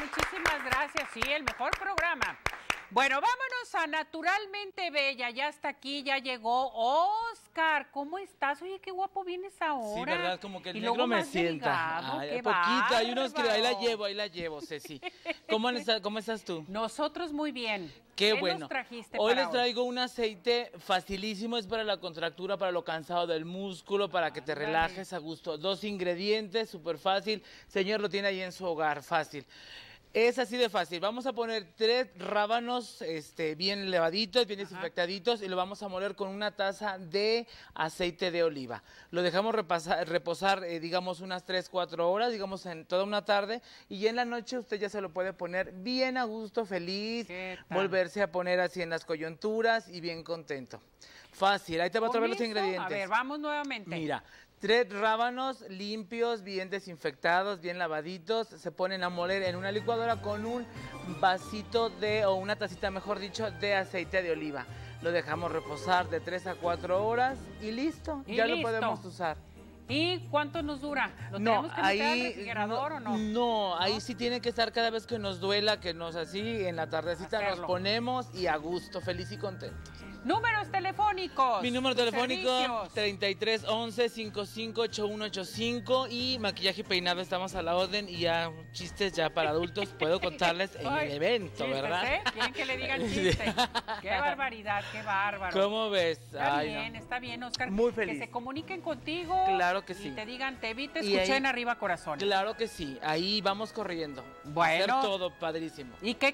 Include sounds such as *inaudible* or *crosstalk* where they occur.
Muchísimas gracias. Sí, el mejor programa. Bueno, vámonos a Naturalmente Bella. Ya está aquí, ya llegó Oscar. ¿Cómo estás? Oye, qué guapo vienes ahora. Sí, verdad, como que el Y negro luego me sienta. Ay, qué poquito, hay unos que ahí la llevo, ahí la llevo, Ceci. ¿Cómo, estás, ¿Cómo estás tú? Nosotros muy bien. Qué nos bueno. trajiste Hoy para les traigo un aceite facilísimo, es para la contractura, para lo cansado del músculo, para que te relajes a gusto. Dos ingredientes, súper fácil. Señor, lo tiene ahí en su hogar, fácil. Es así de fácil. Vamos a poner tres rábanos este, bien levaditos, bien desinfectaditos y lo vamos a moler con una taza de aceite de oliva. Lo dejamos repasar- reposar, eh, digamos, unas 3, 4 horas, digamos, en toda una tarde y ya en la noche usted ya se lo puede poner bien a gusto, feliz, volverse a poner así en las coyunturas y bien contento. Fácil, ahí te voy a traer los ingredientes. A ver, vamos nuevamente. Mira, tres rábanos limpios, bien desinfectados, bien lavaditos, se ponen a moler en una licuadora con un vasito de, o una tacita mejor dicho, de aceite de oliva. Lo dejamos reposar de 3 a 4 horas y listo, Y ya listo. lo podemos usar. ¿Y cuánto nos dura? ¿Lo No, tenemos que meter al ahí refrigerador o no? no, ahí sí tiene que estar cada vez que nos duela, que nos así en la tardecita Hacerlo. nos ponemos y a gusto, feliz y contento. Números telefónicos. Mi número telefónico servicios. 33 11 55 8185 y maquillaje y peinado estamos a la orden y ya chistes ya para adultos puedo contarles en el evento, chistes, ¿verdad? ¿eh? Quieren que le digan *laughs* chistes. qué barbaridad, qué bárbaro. ¿Cómo ves? Está Ay, bien, no. está bien, Oscar. Muy feliz. Que se comuniquen contigo. Claro que Y sí. te digan, te vi, te Y escuché ahí- en arriba corazón. Claro que sí, ahí vamos corriendo. Bueno. Hacer todo padrísimo. ¿Y qué